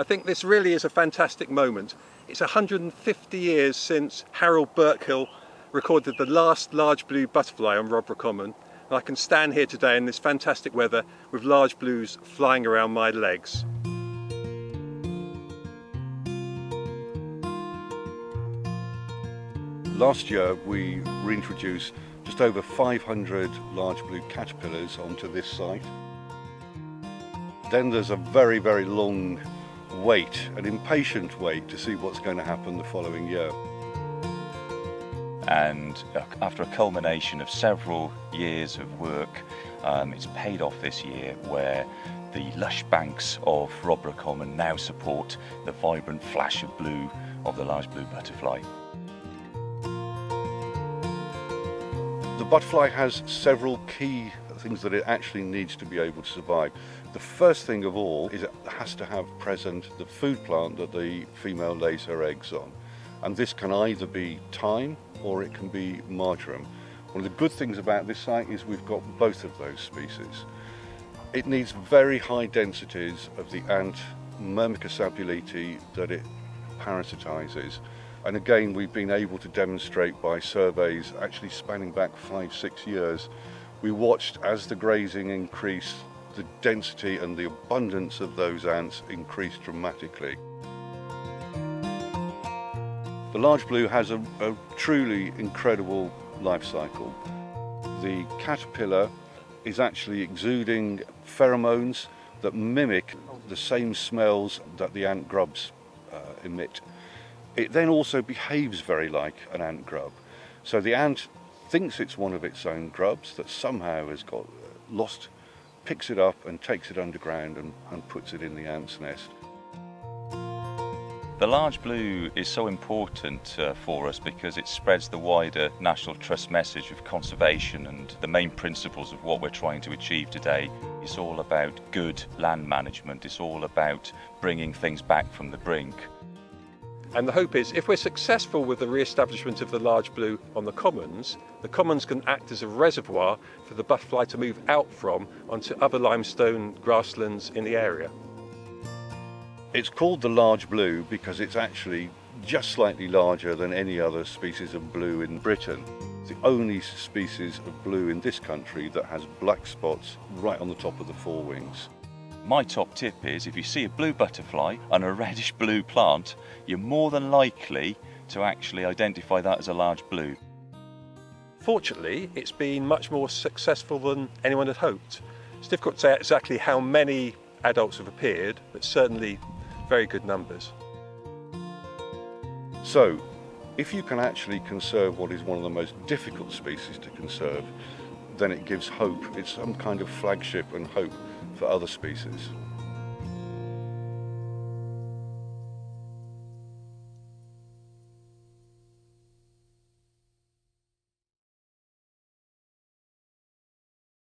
I think this really is a fantastic moment. It's 150 years since Harold Burkill recorded the last large blue butterfly on Rodborough Common and I can stand here today in this fantastic weather with large blues flying around my legs. Last year we reintroduced just over 500 large blue caterpillars onto this site. Then there's a very, very long wait, an impatient wait to see what's going to happen the following year. And uh, after a culmination of several years of work, um, it's paid off this year where the lush banks of Rodborough Common now support the vibrant flash of blue of the large blue butterfly. The butterfly has several key things that it actually needs to be able to survive. The first thing of all is it has to have present the food plant that the female lays her eggs on. And this can either be thyme or it can be marjoram. One of the good things about this site is we've got both of those species. It needs very high densities of the ant Myrmica sabuleti that it parasitizes. And again, we've been able to demonstrate by surveys actually spanning back five, six years. We watched as the grazing increased, the density and the abundance of those ants increased dramatically. The large blue has a, a truly incredible life cycle. The caterpillar is actually exuding pheromones that mimic the same smells that the ant grubs uh, emit. It then also behaves very like an ant grub. So the ant thinks it's one of its own grubs that somehow has got lost, picks it up and takes it underground and, and puts it in the ant's nest. The large blue is so important uh, for us because it spreads the wider National Trust message of conservation and the main principles of what we're trying to achieve today. It's all about good land management, it's all about bringing things back from the brink. And the hope is if we're successful with the re-establishment of the large blue on the commons, the commons can act as a reservoir for the butterfly to move out from onto other limestone grasslands in the area. It's called the large blue because it's actually just slightly larger than any other species of blue in Britain. It's the only species of blue in this country that has black spots right on the top of the forewings. My top tip is if you see a blue butterfly and a reddish blue plant, you're more than likely to actually identify that as a large blue. Fortunately, it's been much more successful than anyone had hoped. It's difficult to say exactly how many adults have appeared, but certainly very good numbers. So, if you can actually conserve what is one of the most difficult species to conserve, then it gives hope. It's some kind of flagship and hope for other species.